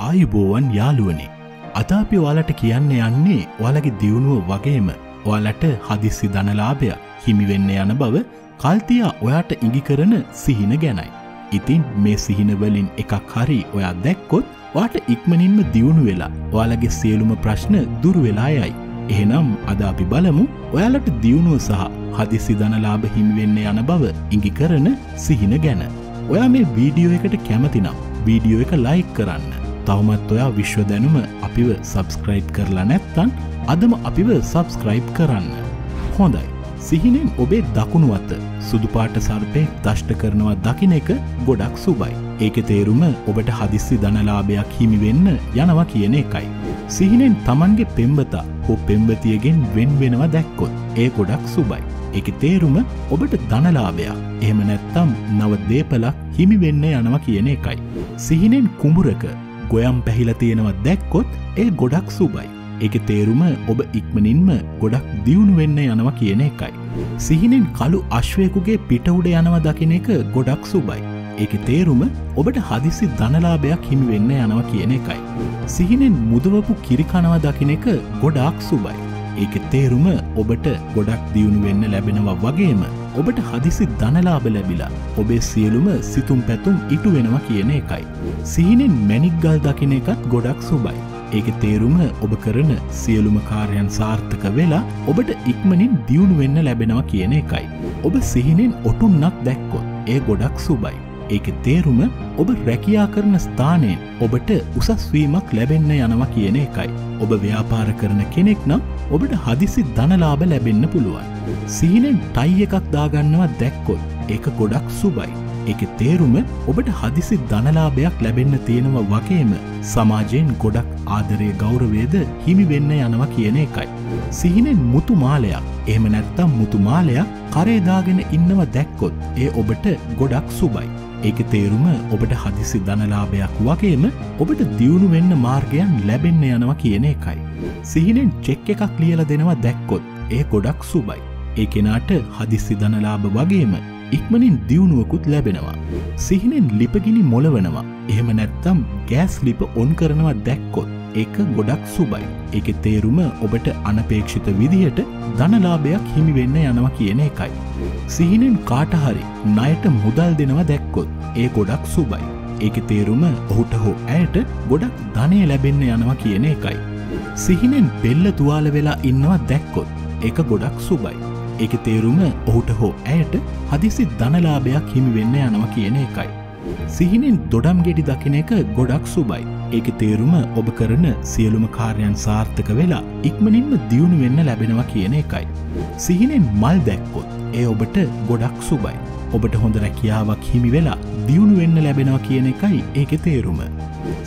ආයුබෝවන් යාළුවනේ අද අපි ඔයාලට කියන්න යන්නේ ඔයාලගේ දියුණුව වගේම ඔයාලට හදිස්සි ධනලාභය හිමිවෙන්න යන බව කල්තියා ඔයාට ඉඟි කරන සිහින ගැනයි. ඉතින් මේ සිහිනවලින් එකක් හරි ඔයා දැක්කොත් වාට ඉක්මනින්ම දියුණු වෙලා ඔයාලගේ සියලුම ප්‍රශ්න දුරු වෙලා යයි. එහෙනම් අද අපි බලමු ඔයාලට දියුණුව සහ හදිසි ධනලාභ හිමිවෙන්න යන බව ඉඟි කරන සිහින ගැන. ඔයා මේ වීඩියෝ එකට කැමතිනම් වීඩියෝ එක ලයික් කරන්න. තවමත් ඔයා විශ්ව දැනුම අපිව සබස්ක්‍රයිබ් කරලා නැත්තන් අදම අපිව සබස්ක්‍රයිබ් කරන්න. හොඳයි. සිහිනෙන් ඔබේ දකුණුවත්ත සුදුපාට සර්පය දෂ්ට කරනවා දකින එක ගොඩක් සුබයි. ඒක තේරුම ඔබට හදිස්සි ධනලාභයක් හිමිවෙන්න යනවා කියන එකයි. සිහිනෙන් තමන්ගේ පෙම්බතා හෝ පෙම්බතියගෙන් වෙන් වෙනවා දැක්කොත් ඒ ගොඩක් සුබයි. එක තේරුම ඔබට ධනලාභයක් එහෙම නැත්තම් නව දේපලක් හිමිවෙන්න යනවා කියන එකයි. සිහිනෙන් කුඹුරක ගොයම් පැහිල තියෙනවා දැක්කොත් ඒ ගොඩක් සුබයි. එක තේරුම ඔබ ඉක්මනින්ම ගොඩක් දියුණු වෙන්න යනවා කියන එකයි. සිහිනෙන් කළු අශ්වයකුගේ පිටවුඩ යනවා දකින එක ගොඩක් සුබයි. ඒක තේරුම ඔබට හදිසි ධනලාභයක් හිමි වෙන්න යනවා කියන එකයි. සිහිනෙන් මුදවපු කිරිකනවා දකින එක ගොඩාක් සුබයි. ඒක තේරුම ඔබට ගොඩක් දියුණු වෙන්න ලැබෙනවා වගේම ඔබට හදිසි ධනලාභ ලැබිලා ඔබේ සියලුම සිතුම් පැතුම් ඉටු වෙනවා කියන එකයි. සිහිනෙන් මැනික්ගල් දකින එකත් ගොඩක් සුබයි. ඒක තේරුම ඔබ කරන සියලුම කාර්යන් සාර්ථක වෙලා ඔබට ඉක්මනින් දියුණු වෙන්න ලැබෙනවා කියන එකයි. ඔබ සිහිනෙන් ඔටුන්නක් දැක්කොත් ඒ ගොඩක් සුබයි. ඒක තේරුම ඔබ රැකියා කරන ස්ථානයෙන් ඔබට උසස්වීමක් ලැබෙන්න යනවා කියන එකයි. ඔබ ව්‍යාපාර කරන කෙනෙක් නම් ඔබට හදිසි ධනලාභ ලැබෙන්න පුළුවන්. සිහිනෙන් ටයි එකක් දාගන්නවා දැක්කොත් ඒක ගොඩක් සුබයි. එක තේරුම ඔබට හදිසි ධනලාභයක් ලැබෙන්න තියෙනවා වගේම සමාජයෙන් ගොඩක් ආදරය ගෞරවේද හිමි වෙන්න යනවා කියන එකයි. සිහිනෙන් මුතු මාලයක් එහෙම නැත්තම් මුතු මාලයක් කරේදාගෙන ඉන්නව දැක්කොත් ඒ ඔබට ගොඩක් සුබයි. ඒක තේරුම ඔබට හදිසි ධනලාභයක් වගේම ඔබට දියුණු වෙන්න මාර්ගයන් ලැබෙන්න යනවා කියන එකයි. සිහිනෙන් චෙක් එකක් ලියල දෙනවා දැක්කොත් ඒ ගොඩක් සුබයි. ඒ කෙනාට හදිස්සි ධනලාභ වගේම ඉක්මනින් දියුණුවකුත් ලැබෙනවා. සිහිනෙන් ලිපගිනි මොලවනවා එහෙම නැත්තම් ගෑස් ලිප ඔන් කරනවා දැක්කොත් ඒක ගොඩක් සුබයි. එක තේරුම ඔබට අනපේක්ෂිත විදිහට ධනලාභයක් හිමිවෙන්න යනවා කියන එකයි. සිහිනෙන් කාටහරි නයට මුදල් දෙනවා දැක්කොත් ඒ ගොඩක් සුබයි. ඒක තේරුම ඔහුට හෝ ඇයට ගොඩක් ධනය ලැබෙන්න යනවා කියන එකයි. සිහිනෙන් බෙල්ල තුවාල වෙලා ඉන්නවා දැක්කොත් ඒක ගොඩක් සුබයි. ඒක තේරුම ඔහුට හෝ ඇයට හදිසි ධනලාභයක් හිමිවෙන්න යනවා කියන එකයි. සිහිනෙන් දොඩම් ගෙඩි දකින එක ගොඩක් සුබයි. ඒක තේරුම ඔබ කරන සියලුම කාර්යන් සාර්ථක වෙලා ඉක්මනින්ම දියුණු වෙන්න ලැබෙනවා කියන එකයි. සිහිනෙන් මල් දැක්කොත් ඒ ඔබට ගොඩක් සුබයි. ඔබට හොඳ රැකියාවක් හිමි වෙලා දියුණු වෙන්න ලැබෙනවා කියන එකයි ඒක තේරුම.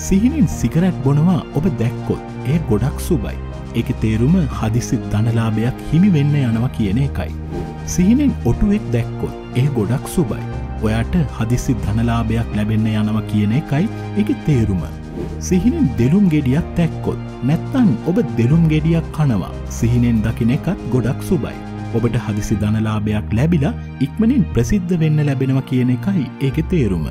සිහිනෙන් සිගරැට් බොනවා ඔබ දැක්කොත් ඒ ගොඩක් සුබයි. ඒක තේරුම හදිසි ධනලාභයක් හිමි වෙන්න යනවා කියන එකයි. සිහිනෙන් ඔටුවෙක් දැක්කොත් ඒ ගොඩක් සුබයි. ඔයාට හදිසි ධනලාභයක් ලැබෙන්න යනවා කියන එකයි එක තේරුම. සිහිනෙන් දෙලුම් ගෙඩියක් තැක්කොත් නැත්තන් ඔබ දෙලුම් ගෙඩියක් කනවා සිහිනෙන් දකින එකත් ගොඩක් සුබයි. ඔබට හදිසි ධනලාභයක් ලැබිලා ඉක්මනින් ප්‍රසිද්ධ වෙන්න ලැබෙනවා කියන එකයි ඒක තේරුම.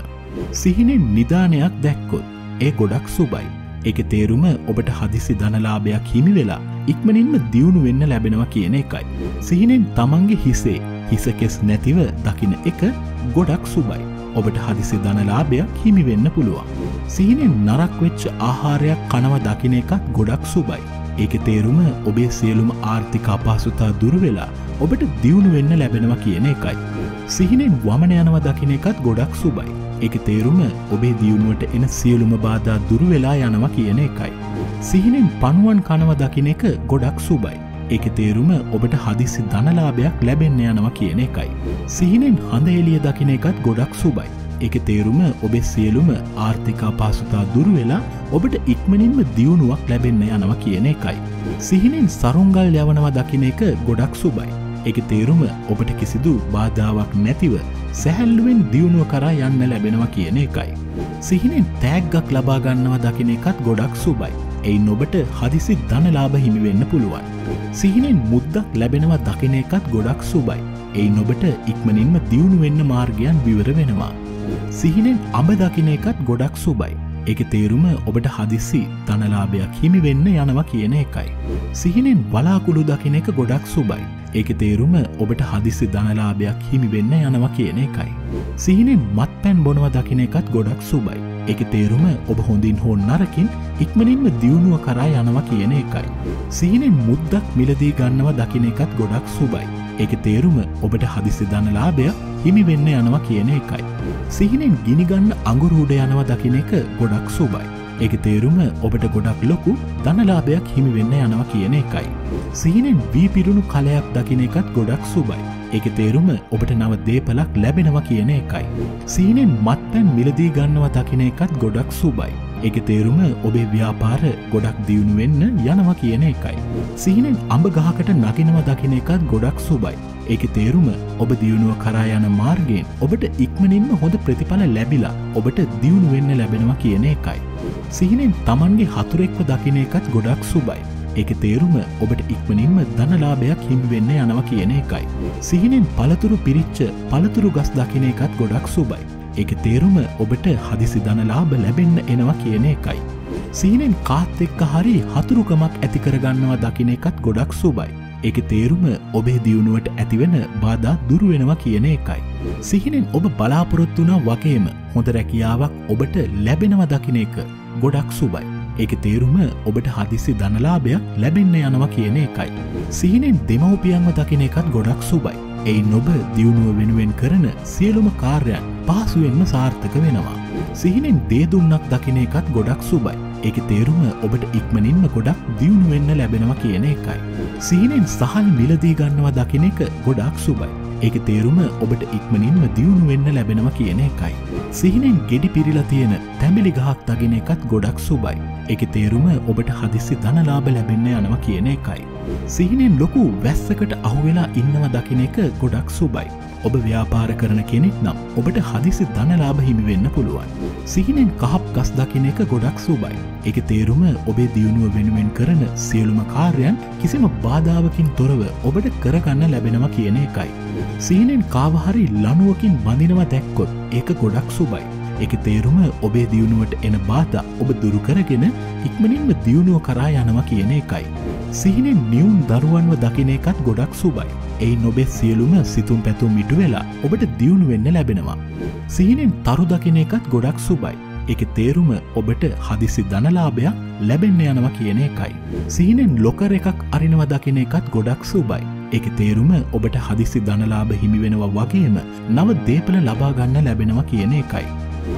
සිහිනෙන් නිධානයක් දැක්කොත් ඒ ගොඩක් සුබයි. එක තේරුම ඔබට හදිසි ධනලාභයක් හිමි වෙලා ඉක්මනින්ම දියුණු වෙන්න ලැබෙනවා කියන එකයි. සිහිනෙන් තමන්ගේ හිසේ හිසකෙස් නැතිව දකින එක ගොඩක් සුබයි. ඔබට හදිසි ධනලාභයක් හිමි වෙන්න පුළුවන්. සිහිනෙන් නරක් වෙච්ච ආහාරයක් කනව දකින එකත් ගොඩක් සුබයි. ඒක තේරුම ඔබේ සියලුම ආර්ථික අපහසුතා දුරවෙලා ඔබට දියුණු වෙන්න ලැබෙනවා කියන එකයි. සිහිනෙන් වමන යනව දකින එකත් ගොඩක් සුබයි. එක තේරුම ඔබේ දියුණුවට එන සියලුම බාධා දුරුවෙලා යනවා කියන එකයි. සිහිනෙන් පනුවන් කනව දකින එක ගොඩක් සුබයි. ඒක තේරුම ඔබට හදිසි ධනලාභයක් ලැබෙන්න යනවා කියන එකයි. සිහිනෙන් හඳ එලිය දකින එකත් ගොඩක් සුබයි. එක තේරුම ඔබේ සියලුම ආර්ථිකා පාසුතා දුරුවෙලා ඔබට ඉක්මනින්ම දියුණුවක් ලැබෙන්න යනවා කියන එකයි. සිහිනෙන් සරුංගල් යවනවා දකින එක ගොඩක් සුබයි. එක තේරුම ඔබට කිසිදු බාධාවක් නැතිව සැහැල්ලුවෙන් දියුණුව කරා යන්න ලැබෙනවා කියන එකයි. සිහිනෙන් තෑග්ගක් ලබාගන්නවා දකින එකත් ගොඩක් සුබයි. එයින් ඔබට හදිසි ධනලාභ හිමිවෙන්න පුළුවන්. සිහිනෙන් මුද්දක් ලැබෙනවා දකින එකත් ගොඩක් සුබයි. එයින් ඔබට ඉක්මනින්ම දියුණු වෙන්න මාර්ගයන් විවර වෙනවා. සිහිනෙන් අඹ දකින එකත් ගොඩක් සුබයි. එක තේරුම ඔබට හදිස්සි තනලාභයක් හිමි වෙන්න යනවා කියන එකයි. සිහිනෙන් බලාකුළු දකින එක ගොඩක් සුබයි. ඒක තේරුම ඔබට හදිසි ධනලාභයක් හිමි වෙන්න යනවා කියන එකයි. සිහිනෙන් මත් පැන් බොනව දකින එකත් ගොඩක් සුබයි. එක තේරුම ඔබ හොඳින් හෝ නරකින් ඉක්මනින්ම දියුණුව කරා යනවා කියන එකයි. සිහිනෙන් මුද්දක් මිලදී ගන්නව දකින එකත් ගොඩක් සුබයි. එක තේරුම ඔබට හදිසි ධනලාභය හිමි වෙන්න යනවා කියන එකයි. සිහිනෙන් ගිනිගන්න අඟුරූඩ යනවා දකින එක ගොඩක් සුබයි. එක තේරුම ඔබට ගොඩක් ලොකු ධනලාභයක් හිමි වෙන්න යනවා කියන එකයි. සිහිනෙන් වී පිරුණු කලයක් දකින එකත් ගොඩක් සුබයි. එක තේරුම ඔබට නව දේපලක් ලැබෙනවා කියන එකයි. සීනෙන් මත්පැන් මිලදී ගන්නවා දකින එකත් ගොඩක් සුබයි. එක තේරුම ඔබේ ව්‍යාපාර ගොඩක් දියුණු වෙන්න යනවා කියන එකයි. සිහිනෙන් අඹ ගහකට නගෙනවා දකින එකත් ගොඩක් සුබයි. ඒක තේරුම ඔබ දියුණුව කරා යන මාර්ගයෙන් ඔබට ඉක්මනින්ම හොඳ ප්‍රතිඵල ලැබිලා ඔබට දියුණු වෙන්න ලැබෙනවා කියන එකයි. සිහිනෙන් තමන්ගේ හතුරෙක්ව දකින එකත් ගොඩක් සුබයි. ඒක තේරුම ඔබට ඉක්මනින්ම ධනලාභයක් හිමිවෙන්න යනවා කියන එකයි. සිහිනෙන් පළතුරු පිරිච්ච පළතුරු ගස් දකින එකත් ගොඩක් සුබයි. ඒක තේරුම ඔබට හදිසි ධනලාභ ලැබෙන්න එනවා කියන එකයි. සීනෙන් කාත් එක්ක හරි හතුරුකමක් ඇතිකරගන්නවා දකින එකත් ගොඩක් සුබයි. එක තේරුම ඔබේ දියුණුවට ඇතිවෙන බාධා දුරුවෙනවා කියන එකයි. සිහිනෙන් ඔබ බලාපොරොත්තුනා වගේම හොඳ රැකියාවක් ඔබට ලැබෙනව දකින එක ගොඩක් සුබයි. ඒක තේරුම ඔබට හදිසි ධනලාභයක් ලැබෙන්න යනවා කියන එකයි. සිහිනෙන් දෙමවපියන්ව දකින එකත් ගොඩක් සුබයි. එයි නොබ දියුණුව වෙනුවෙන් කරන සියලුම කාර්යන් පහසුවෙන්ම සාර්ථක වෙනවා. සිහිනෙන් දේදුන්නක් දකින එකත් ගොඩක් සුබයි. එක තේරුම ඔබට ඉක්මනින්ම ගොඩක් දියුණුවෙන්න ලැබෙනවා කියන එකයි. සිහිනෙන් සහල් මිලදී ගන්නවා දකින එක ගොඩක් සුබයි. ඒක තේරුම ඔබට ඉක්මනින්ම දියුණු වෙන්න ලැබෙනවා කියන එකයි. සිහිනෙන් ගෙඩි පිරිලා තියෙන තැමිලි ගහක් තගෙන එකත් ගොඩක් සුබයි. එක තේරුම ඔබට හදිසි ධනලාභ ලැබෙන්න යනවා කියන එකයි. සිහිනෙන් ලොකු වැස්සකට අහුවෙලා ඉන්නව දකින එක ගොඩක් සුබයි. ඔබ ව්‍යාපාර කරන කෙනෙක් නම් ඔබට හදිසි ධනලාභ හිමිවෙන්න පුළුවන්. සිහිනෙන් කහප් ගස් දකින එක ගොඩක් සුබයි. එක තේරුම ඔබේ දියුණුව වෙනුවෙන් කරන සියලුම කාර්යන් කිසිම බාධාවකින් තොරව ඔබට කරගන්න ලැබෙනවා කියන එකයි. සීනෙන් කාවහරි ලනුවකින් බඳිනවා දැක්කොත් ඒක ගොඩක් සුබයි. එක තේරුම ඔබේ දියුණුවට එන බාධ ඔබ දුරුකරගෙන ඉක්මනින්ම දියුණුව කරා යනවා කියන එකයි. සිහිනෙන් නියුම් දරුවන්ව දකින එකත් ගොඩක් සුබයි. එයි නොබේ සියලුම සිතුම් පැතුම් මිටු වෙලා ඔබට දියුණු වෙන්න ලැබෙනවා. සිහිනෙන් තරු දකින එකත් ගොඩක් සුබයි. එක තේරුම ඔබට හදිසි ධනලාභයක් ලැබෙන්න යනවා කියන එකයි. සිහිනෙන් ලොකර එකක් අරිනව දකින එකත් ගොඩක් සුබයි. එක තේරුම ඔබට හදිසි ධනලාභ හිමිවෙනවා වගේම නව දේපල ලබාගන්න ලැබෙනවා කියන එකයි.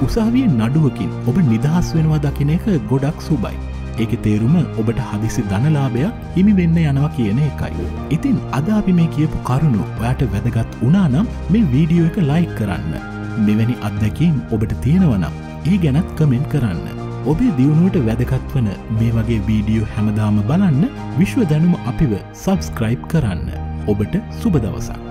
උසාවිය නඩුවකින් ඔබ නිදහස් වෙනවා දකින එක ගොඩක් සුබයි. ඒක තේරුම ඔබට හදිසි ධනලාභයක් හිමි වෙන්න යනවා කියන එකයි. ඉතින් අද අපි මේ කියපු කරුණු ඔයාට වැදගත් වනානම් මේ වීඩියෝ එක ලයික් කරන්න. මෙවැනි අත්දැකීම් ඔබට තියෙනවනම් ඒ ගැනත් කමෙන්ට් කරන්න. ඔබේ දියුණුවට වැදගත් වන මේ වගේ වීඩියෝ හැමදාම බලන්න විශ්ව දැනුම අපිව සබස්ක්‍රයිබ් කරන්න. ඔබට සුබ දවසක්.